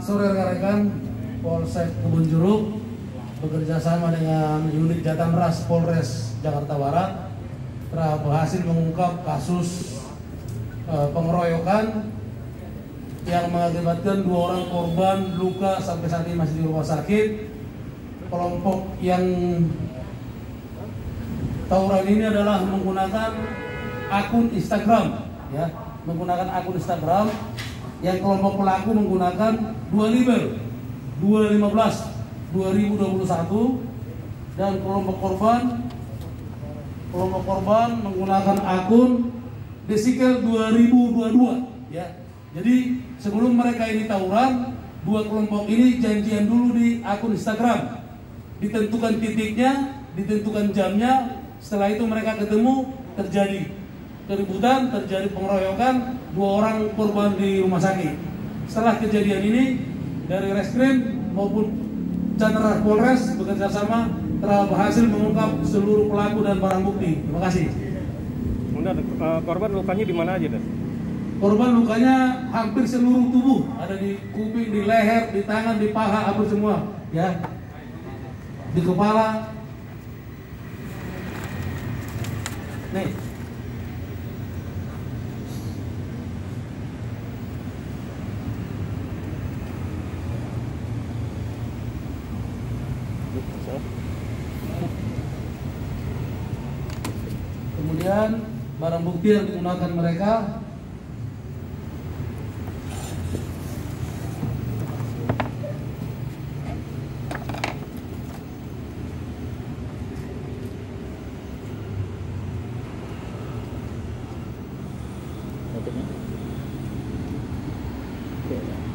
Sore rekan-rekan Polsek Kebun Jeruk. Bekerja sama dengan unit Jatan Ras Polres Jakarta Barat. Telah berhasil mengungkap kasus eh, pengeroyokan yang mengakibatkan dua orang korban luka sampai saat ini masih di rumah sakit. Kelompok yang tawuran ini adalah menggunakan akun Instagram, ya, menggunakan akun Instagram yang kelompok pelaku menggunakan dua libel 215 2021 dan kelompok korban kelompok korban menggunakan akun Desikel 2022 ya. Jadi sebelum mereka ini tawuran, dua kelompok ini janjian dulu di akun Instagram. Ditentukan titiknya, ditentukan jamnya, setelah itu mereka ketemu terjadi keributan, terjadi pengeroyokan, dua orang korban di rumah sakit. Setelah kejadian ini dari reskrim maupun Chandra Polres bekerja sama telah berhasil mengungkap seluruh pelaku dan barang bukti. Terima kasih. Kemudian eh, korban lukanya di mana aja, Dan? Korban lukanya hampir seluruh tubuh, ada di kuping, di leher, di tangan, di paha, hampir semua, ya. Di kepala. Nih. Kemudian barang bukti yang digunakan mereka Oke.